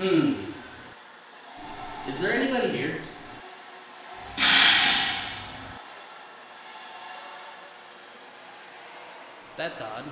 Hmm. Is there anybody here? That's odd.